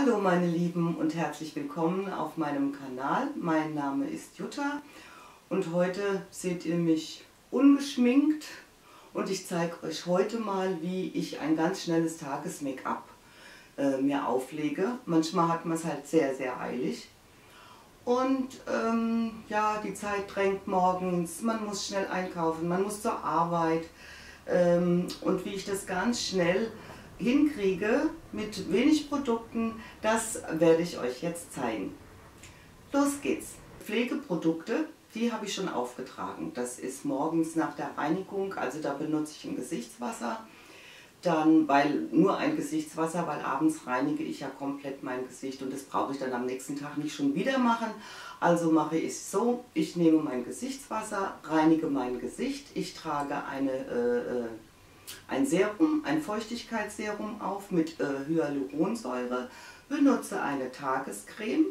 Hallo meine Lieben und herzlich willkommen auf meinem Kanal. Mein Name ist Jutta und heute seht ihr mich ungeschminkt und ich zeige euch heute mal, wie ich ein ganz schnelles Tages-Make-up äh, mir auflege. Manchmal hat man es halt sehr, sehr eilig. Und ähm, ja, die Zeit drängt morgens, man muss schnell einkaufen, man muss zur Arbeit. Ähm, und wie ich das ganz schnell hinkriege mit wenig Produkten, das werde ich euch jetzt zeigen. Los geht's. Pflegeprodukte, die habe ich schon aufgetragen. Das ist morgens nach der Reinigung, also da benutze ich ein Gesichtswasser. Dann, weil nur ein Gesichtswasser, weil abends reinige ich ja komplett mein Gesicht und das brauche ich dann am nächsten Tag nicht schon wieder machen. Also mache ich es so, ich nehme mein Gesichtswasser, reinige mein Gesicht, ich trage eine äh, äh ein Serum, ein Feuchtigkeitsserum auf mit äh, Hyaluronsäure, benutze eine Tagescreme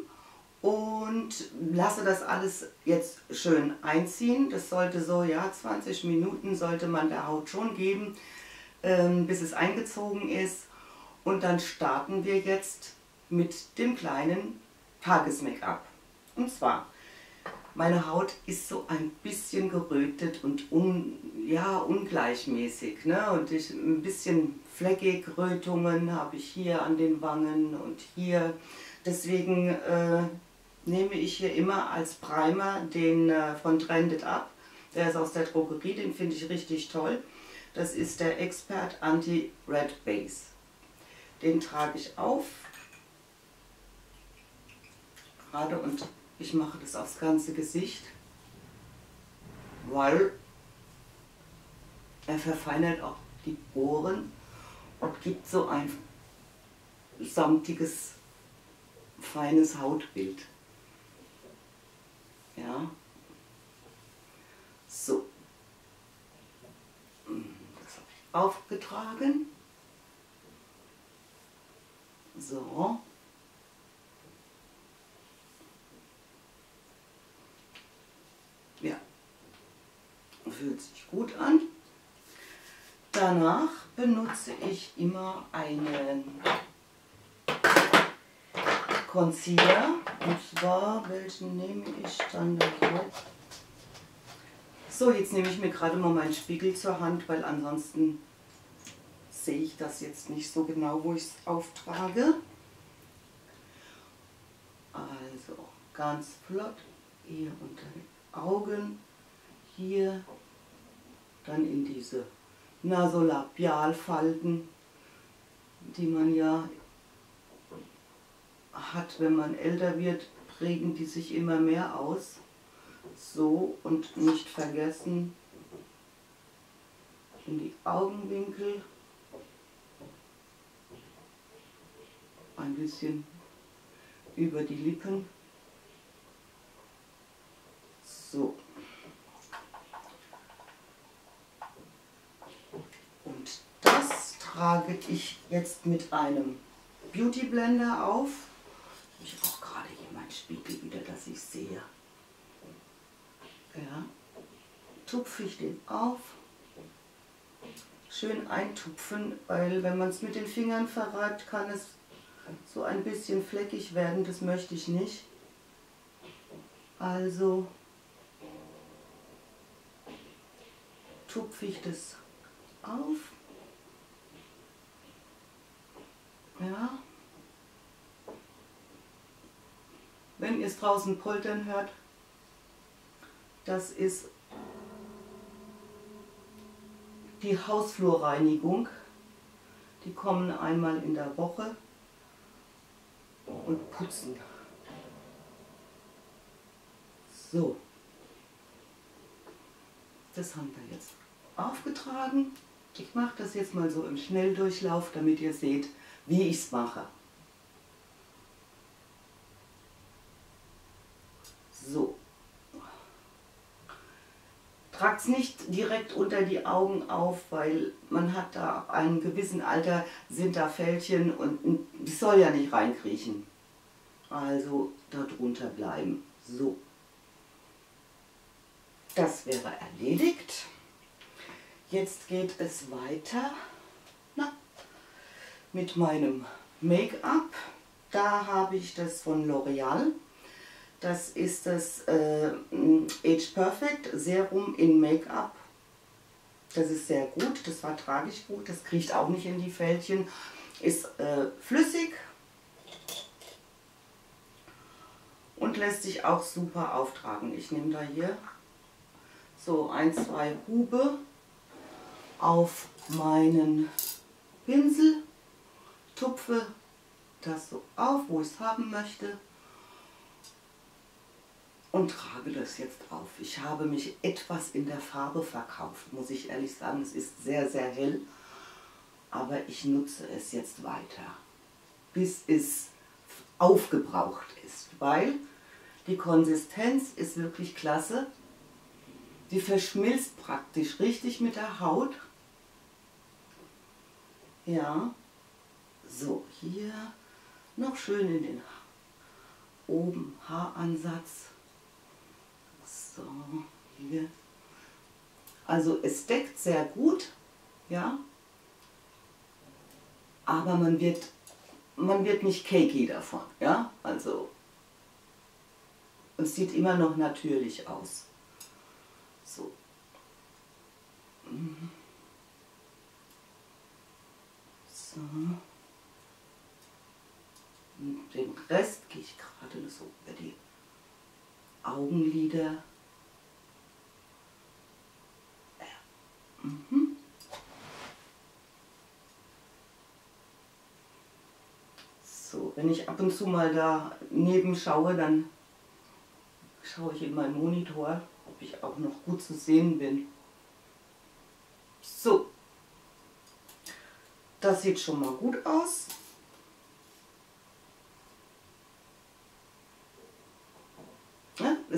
und lasse das alles jetzt schön einziehen. Das sollte so, ja, 20 Minuten sollte man der Haut schon geben, ähm, bis es eingezogen ist. Und dann starten wir jetzt mit dem kleinen Tages-Make-up. Und zwar meine Haut ist so ein bisschen gerötet und un, ja, ungleichmäßig. Ne? Und ich, ein bisschen fleckig, Rötungen habe ich hier an den Wangen und hier. Deswegen äh, nehme ich hier immer als Primer den äh, von Trended Up. Der ist aus der Drogerie, den finde ich richtig toll. Das ist der Expert Anti-Red Base. Den trage ich auf. Gerade und ich mache das aufs ganze Gesicht, weil er verfeinert auch die Ohren und gibt so ein samtiges, feines Hautbild. Ja. So. Das habe ich aufgetragen. So. Fühlt sich gut an. Danach benutze ich immer einen Concealer. Und zwar, welchen nehme ich dann jetzt? So, jetzt nehme ich mir gerade mal meinen Spiegel zur Hand, weil ansonsten sehe ich das jetzt nicht so genau, wo ich es auftrage. Also ganz flott hier unter den Augen, hier dann in diese Nasolabialfalten, die man ja hat, wenn man älter wird, prägen die sich immer mehr aus. So und nicht vergessen in die Augenwinkel ein bisschen über die Lippen. So. Trage ich jetzt mit einem Beauty Blender auf. Ich brauche gerade hier meinen Spiegel wieder, dass ich sehe. Ja, tupfe ich den auf. Schön eintupfen, weil wenn man es mit den Fingern verreibt, kann es so ein bisschen fleckig werden. Das möchte ich nicht. Also tupfe ich das auf. Ja. Wenn ihr es draußen poltern hört, das ist die Hausflurreinigung. Die kommen einmal in der Woche und putzen. So, das haben wir jetzt aufgetragen. Ich mache das jetzt mal so im Schnelldurchlauf, damit ihr seht, wie ich es mache. So. Tragt es nicht direkt unter die Augen auf, weil man hat da einem gewissen Alter, sind da Fältchen und die soll ja nicht reinkriechen. Also darunter bleiben. So. Das wäre erledigt. Jetzt geht es weiter mit meinem Make-up. Da habe ich das von L'Oreal. Das ist das äh, Age Perfect Serum in Make-up. Das ist sehr gut, das vertrage ich gut, das kriegt auch nicht in die Fältchen. Ist äh, flüssig und lässt sich auch super auftragen. Ich nehme da hier so ein, zwei Hube auf meinen Pinsel, tupfe das so auf, wo ich es haben möchte und trage das jetzt auf. Ich habe mich etwas in der Farbe verkauft, muss ich ehrlich sagen. Es ist sehr, sehr hell, aber ich nutze es jetzt weiter, bis es aufgebraucht ist, weil die Konsistenz ist wirklich klasse. Die verschmilzt praktisch richtig mit der Haut. Ja, hier noch schön in den oben Haaransatz. So, hier. Also es deckt sehr gut, ja, aber man wird, man wird nicht cakey davon, ja, also es sieht immer noch natürlich aus. So. Mhm. So. Den Rest gehe ich gerade so über die Augenlider. Mhm. So, wenn ich ab und zu mal da neben schaue, dann schaue ich in meinen Monitor, ob ich auch noch gut zu sehen bin. So, das sieht schon mal gut aus.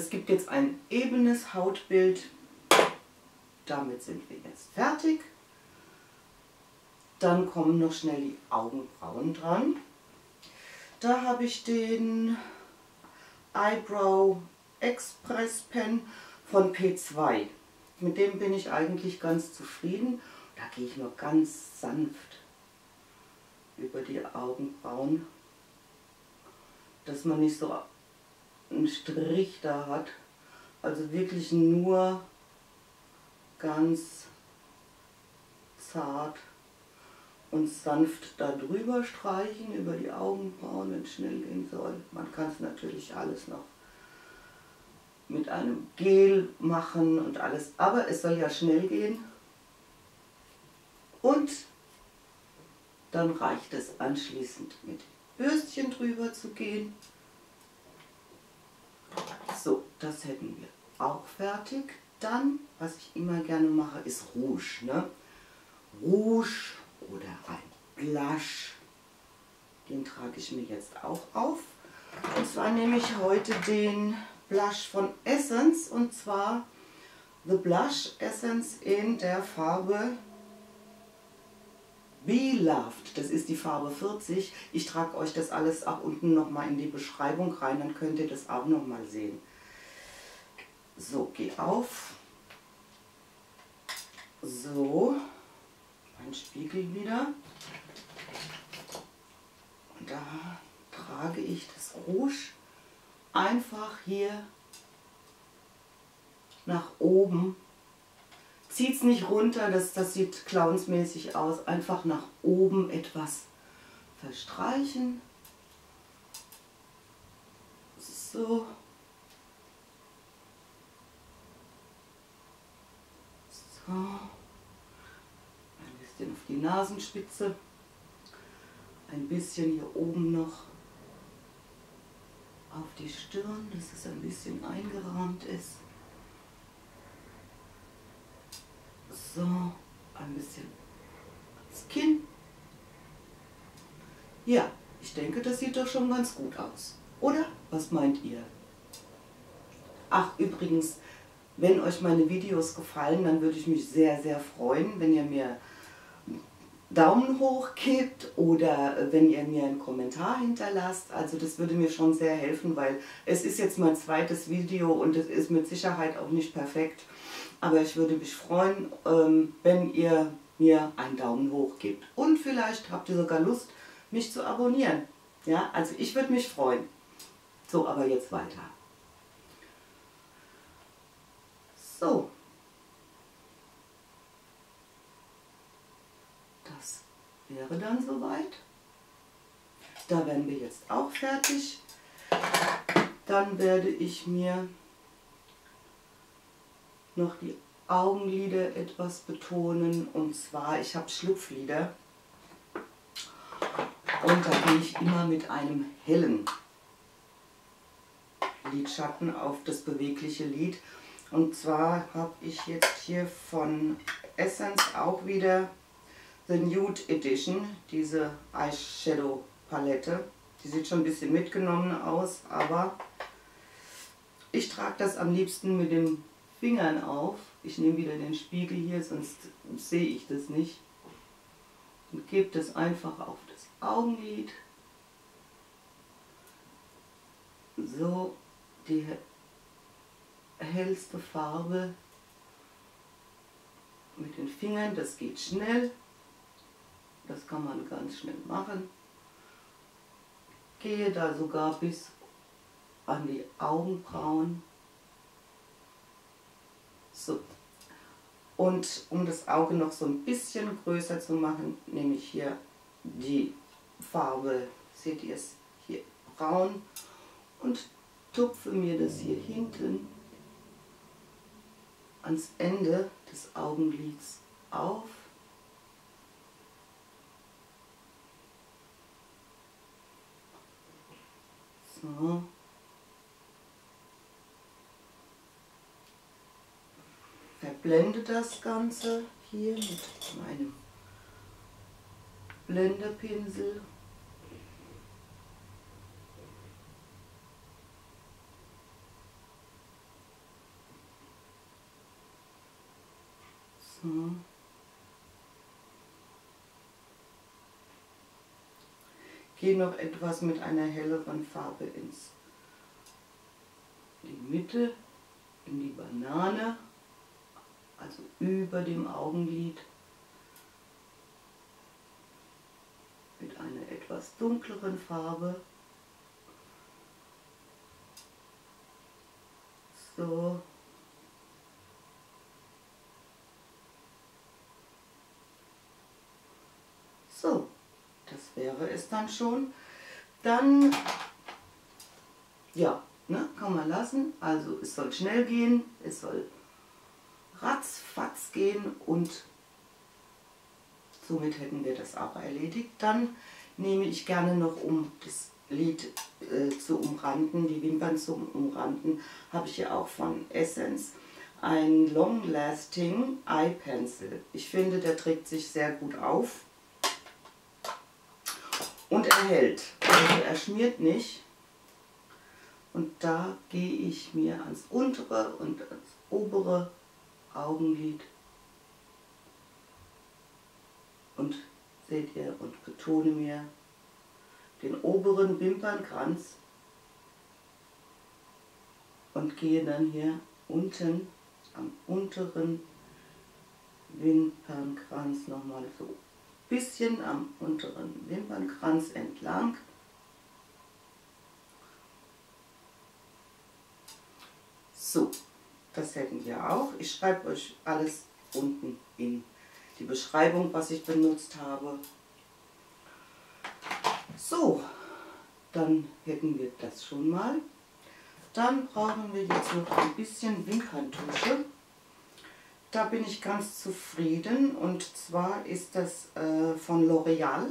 Ja, es gibt jetzt ein ebenes Hautbild. Damit sind wir jetzt fertig. Dann kommen noch schnell die Augenbrauen dran. Da habe ich den Eyebrow Express Pen von P2. Mit dem bin ich eigentlich ganz zufrieden. Da gehe ich nur ganz sanft über die Augenbrauen, dass man nicht so einen Strich da hat. Also wirklich nur ganz zart und sanft da drüber streichen, über die Augenbrauen, wenn es schnell gehen soll. Man kann es natürlich alles noch mit einem Gel machen und alles, aber es soll ja schnell gehen. Und dann reicht es anschließend mit Bürstchen drüber zu gehen. Das hätten wir auch fertig. Dann, was ich immer gerne mache, ist Rouge. Ne? Rouge oder ein Blush. Den trage ich mir jetzt auch auf. Und zwar nehme ich heute den Blush von Essence und zwar The Blush Essence in der Farbe Be Loved. Das ist die Farbe 40. Ich trage euch das alles auch unten nochmal in die Beschreibung rein, dann könnt ihr das auch nochmal sehen. So, geh auf. So, mein Spiegel wieder. Und da trage ich das Rouge einfach hier nach oben. Zieht es nicht runter, das, das sieht clownsmäßig aus. Einfach nach oben etwas verstreichen. So. So. Ein bisschen auf die Nasenspitze. Ein bisschen hier oben noch auf die Stirn, dass es ein bisschen eingerahmt ist. So, ein bisschen das Kinn. Ja, ich denke, das sieht doch schon ganz gut aus. Oder? Was meint ihr? Ach, übrigens, wenn euch meine Videos gefallen, dann würde ich mich sehr, sehr freuen, wenn ihr mir Daumen hoch gebt oder wenn ihr mir einen Kommentar hinterlasst. Also das würde mir schon sehr helfen, weil es ist jetzt mein zweites Video und es ist mit Sicherheit auch nicht perfekt. Aber ich würde mich freuen, ähm, wenn ihr mir einen Daumen hoch gebt. Und vielleicht habt ihr sogar Lust, mich zu abonnieren. Ja, also ich würde mich freuen. So, aber jetzt weiter. So. Das wäre dann soweit. Da werden wir jetzt auch fertig. Dann werde ich mir noch die Augenlider etwas betonen. Und zwar, ich habe Schlupflider. Und da gehe ich immer mit einem hellen Lidschatten auf das bewegliche Lid. Und zwar habe ich jetzt hier von Essence auch wieder The Nude Edition, diese Eyeshadow Palette. Die sieht schon ein bisschen mitgenommen aus, aber ich trage das am liebsten mit den Fingern auf. Ich nehme wieder den Spiegel hier, sonst sehe ich das nicht. Und gebe das einfach auf das Augenlid. So die hellste Farbe mit den Fingern, das geht schnell. Das kann man ganz schnell machen. Gehe da sogar bis an die Augenbrauen. So. Und um das Auge noch so ein bisschen größer zu machen, nehme ich hier die Farbe, seht ihr es, hier braun und tupfe mir das hier hinten ans Ende des Augenlids auf. So. Verblende das Ganze hier mit meinem Blenderpinsel. So. Gehe noch etwas mit einer helleren Farbe ins die Mitte, in die Banane, also über dem Augenlid. Mit einer etwas dunkleren Farbe. So. So, das wäre es dann schon. Dann, ja, ne, kann man lassen. Also es soll schnell gehen, es soll ratzfatz gehen und somit hätten wir das auch erledigt. Dann nehme ich gerne noch, um das Lid äh, zu umranden, die Wimpern zu umranden, habe ich ja auch von Essence ein Long Lasting Eye Pencil. Ich finde, der trägt sich sehr gut auf und er hält. Also er schmiert nicht. Und da gehe ich mir ans untere und ans obere Augenlid und seht ihr und betone mir den oberen Wimpernkranz und gehe dann hier unten am unteren Wimpernkranz nochmal so bisschen am unteren Wimpernkranz entlang. So, das hätten wir auch. Ich schreibe euch alles unten in die Beschreibung, was ich benutzt habe. So, dann hätten wir das schon mal. Dann brauchen wir jetzt noch ein bisschen Wimperntusche. Da bin ich ganz zufrieden. Und zwar ist das äh, von L'Oreal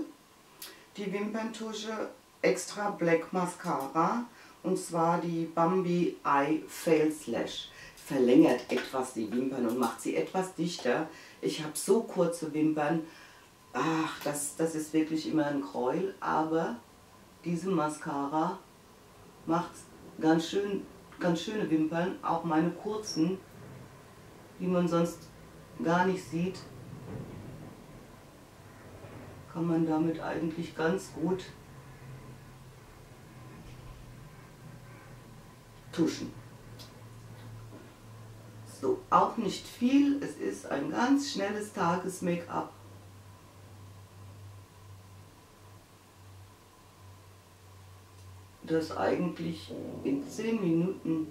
die Wimperntusche Extra Black Mascara. Und zwar die Bambi Eye Fail Slash. Verlängert etwas die Wimpern und macht sie etwas dichter. Ich habe so kurze Wimpern, ach, das, das ist wirklich immer ein Gräuel, aber diese Mascara macht ganz, schön, ganz schöne Wimpern, auch meine kurzen die man sonst gar nicht sieht, kann man damit eigentlich ganz gut tuschen. So, auch nicht viel, es ist ein ganz schnelles Tages-Make-up. das eigentlich in 10 Minuten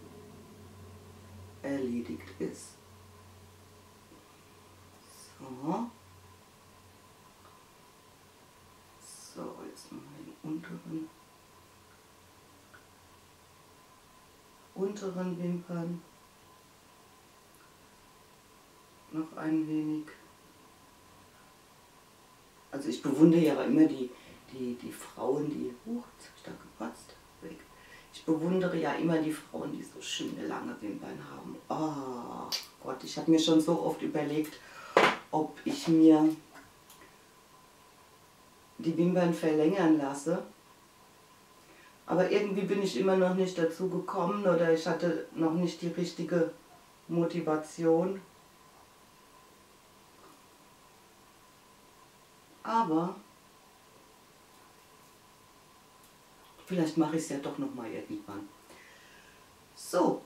erledigt ist. So. Jetzt machen den unteren, unteren Wimpern noch ein wenig. Also ich bewundere ja immer die, die, die Frauen, die, huch, jetzt gepatzt, weg. Ich bewundere ja immer die Frauen, die so schöne lange Wimpern haben. Oh Gott, ich habe mir schon so oft überlegt, ob ich mir die Wimpern verlängern lasse. Aber irgendwie bin ich immer noch nicht dazu gekommen oder ich hatte noch nicht die richtige Motivation. Aber vielleicht mache ich es ja doch noch mal irgendwann. So,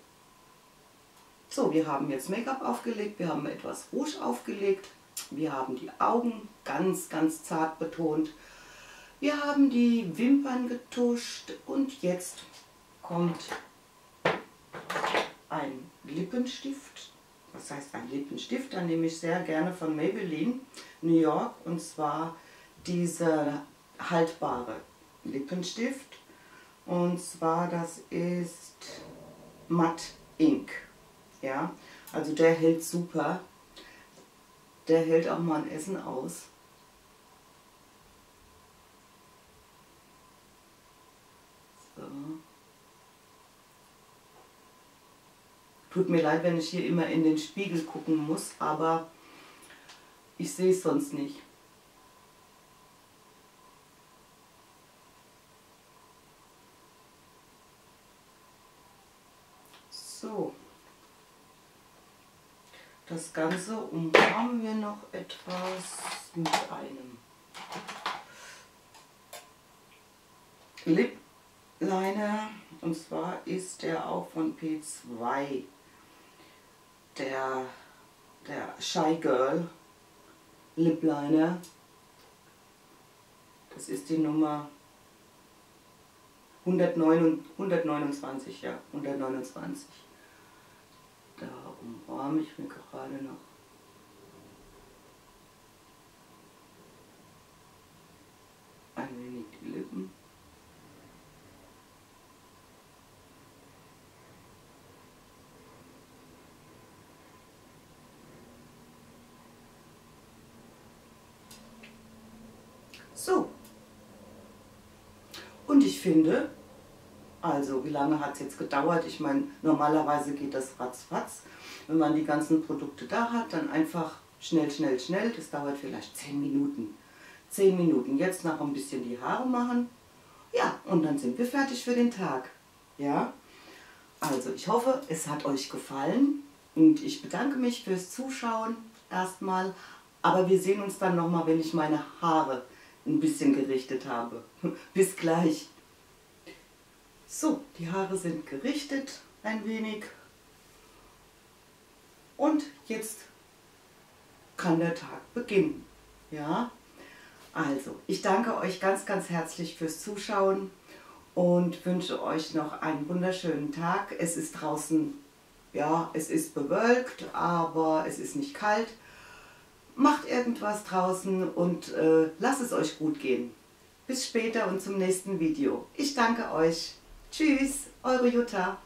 so, wir haben jetzt Make-up aufgelegt, wir haben etwas Rouge aufgelegt, wir haben die Augen ganz, ganz zart betont, wir haben die Wimpern getuscht und jetzt kommt ein Lippenstift. Was heißt ein Lippenstift? Dann nehme ich sehr gerne von Maybelline New York und zwar dieser haltbare Lippenstift. Und zwar das ist Matt Ink. Ja, also der hält super. Der hält auch mal ein Essen aus. So. Tut mir leid, wenn ich hier immer in den Spiegel gucken muss, aber ich sehe es sonst nicht. So. Das Ganze umrahmen wir noch etwas mit einem Lip Liner und zwar ist der auch von P2 der, der Shy Girl Lip Liner das ist die Nummer 109, 129, ja, 129 da umrahme ich mir gerade noch ein wenig die Lippen. So. Und ich finde, also wie lange hat es jetzt gedauert? Ich meine, normalerweise geht das ratzfatz. Wenn man die ganzen Produkte da hat, dann einfach schnell, schnell, schnell. Das dauert vielleicht 10 Minuten. 10 Minuten. Jetzt noch ein bisschen die Haare machen. Ja, und dann sind wir fertig für den Tag. Ja, also ich hoffe, es hat euch gefallen. Und ich bedanke mich fürs Zuschauen erstmal. Aber wir sehen uns dann nochmal, wenn ich meine Haare ein bisschen gerichtet habe. Bis gleich. So, die Haare sind gerichtet ein wenig. Und jetzt kann der Tag beginnen. Ja, also ich danke euch ganz, ganz herzlich fürs Zuschauen und wünsche euch noch einen wunderschönen Tag. Es ist draußen, ja, es ist bewölkt, aber es ist nicht kalt. Macht irgendwas draußen und äh, lasst es euch gut gehen. Bis später und zum nächsten Video. Ich danke euch. Tschüss, eure Jutta.